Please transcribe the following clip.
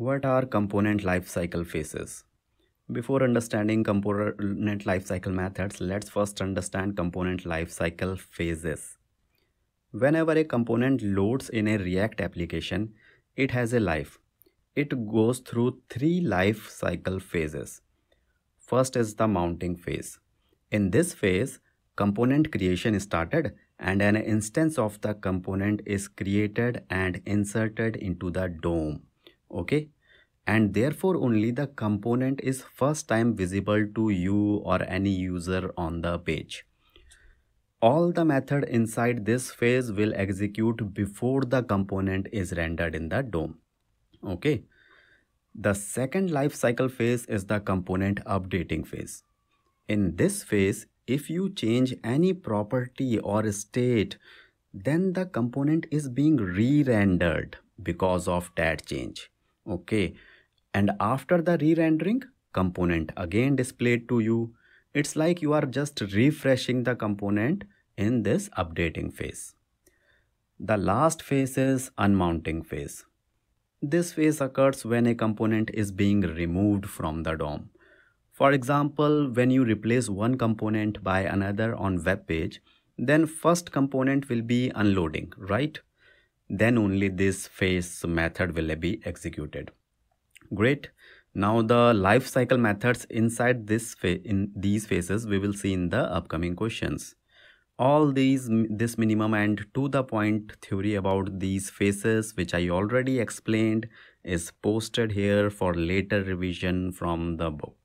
What are component lifecycle phases? Before understanding component lifecycle methods, let's first understand component lifecycle phases. Whenever a component loads in a React application, it has a life. It goes through three life cycle phases. First is the mounting phase. In this phase, component creation is started and an instance of the component is created and inserted into the DOM okay? And therefore only the component is first time visible to you or any user on the page. All the method inside this phase will execute before the component is rendered in the DOM. Okay? The second life cycle phase is the component updating phase. In this phase if you change any property or state then the component is being re-rendered because of that change okay and after the re-rendering component again displayed to you it's like you are just refreshing the component in this updating phase the last phase is unmounting phase this phase occurs when a component is being removed from the DOM. For example, when you replace one component by another on web page, then first component will be unloading, right? Then only this phase method will be executed. Great. Now the life cycle methods inside this in these phases we will see in the upcoming questions. All these this minimum and to the point theory about these phases which i already explained is posted here for later revision from the book